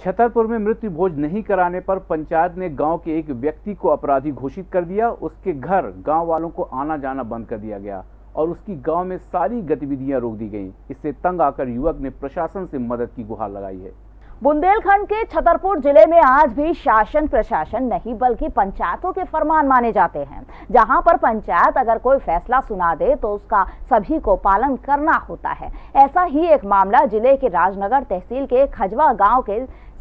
छतरपुर में मृत्यु भोज नहीं कराने पर पंचायत ने गाँव के एक व्यक्ति को अपराधी घोषित कर दिया। उसके घर गाँव वालों को आना जाना बंद कर दिया गया और उसकी गाँव में सारी गतिविधियाँ रोक दी गईं। इससे तंग आकर युवक ने प्रशासन से मदद की गुहार लगाई है। बुंदेलखंड के छतरपुर ज़िले में आज भी शासन प्रशासन नहीं, बल्कि पंचायतों के फरमान माने जाते हैं। जहाँ पर पंचायत अगर कोई फैसला सुना दे तो उसका सभी को पालन करना होता है। ऐसा ही एक मामला ज़िले के राजनगर तहसील के खजवा गाँव के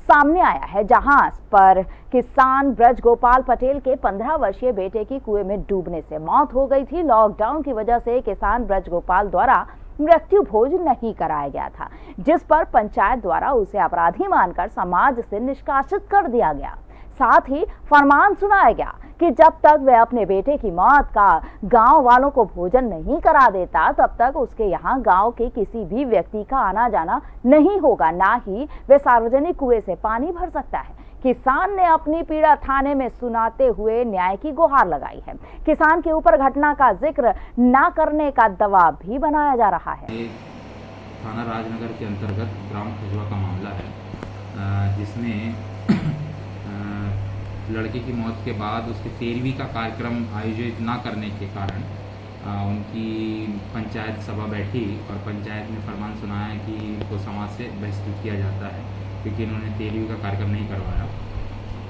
सामने आया है, जहाँ पर किसान ब्रज गोपाल पटेल के 15 वर्षीय बेटे की कुएँ में डूबने से मौत हो गई थी। लॉकडाउन की वजह से किसान ब्रज गोपाल द्वारा मृत्यु भोज नहीं कराया गया था, जिस पर पंचायत द्वारा उसे अपराधी मानकर समाज से निष्कासित कर दिया गया। साथ ही फरमान सुनाया गया कि जब तक वह अपने बेटे की मौत का गाँव वालों को भोजन नहीं करा देता, तब तक उसके यहाँ गाँव के किसी भी व्यक्ति का आना जाना नहीं होगा। ना ही वे सार्वजनिक कुएँ से पानी भर सकता है। किसान ने अपनी पीड़ा थाने में सुनाते हुए न्याय की गुहार लगाई है। किसान के ऊपर घटना का ज़िक्र न करने का दबाव भी बनाया जा रहा है। थाना राजनगर के अंतर्गत ग्राम खजुआ का मामला है जिसमें लड़के की मौत के बाद उसके तेरहवीं का कार्यक्रम आयोजित ना करने के कारण उनकी पंचायत सभा बैठी और पंचायत ने फरमान सुनाया कि उनको समाज से बहिष्कृत किया जाता है, क्योंकि इन्होंने तेरहवीं का कार्यक्रम नहीं करवाया।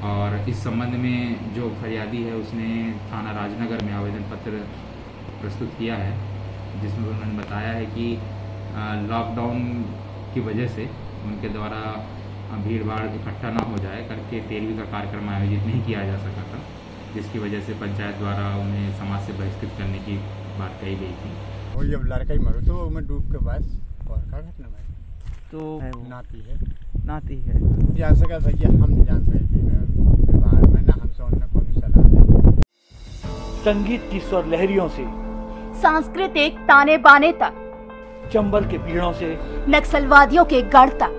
और इस संबंध में जो फरियादी है, उसने थाना राजनगर में आवेदन पत्र प्रस्तुत किया है, जिसमें उन्होंने बताया है कि लॉकडाउन की वजह से उनके द्वारा भीड़ भाड़ इकट्ठा ना हो जाए करके तेरहवीं का कार्यक्रम आयोजित नहीं किया जा सका था जिसकी वजह से पंचायत द्वारा उन्हें समाज से बहिष्कृत करने की बात कही गई थी। वो जब लड़का ही मरो तो मैं डूब के बस और का घटना भाई तो नाती है। नाती है। जान सका भैया हम नहीं जान सकते मैं में ना हमसे उन्होंने कोई सलाह दी। संगीत की स्वर लहरियों से सांस्कृतिक ताने बाने तक चंबल के पीड़ों से नक्सलवादियों के गढ़ तक।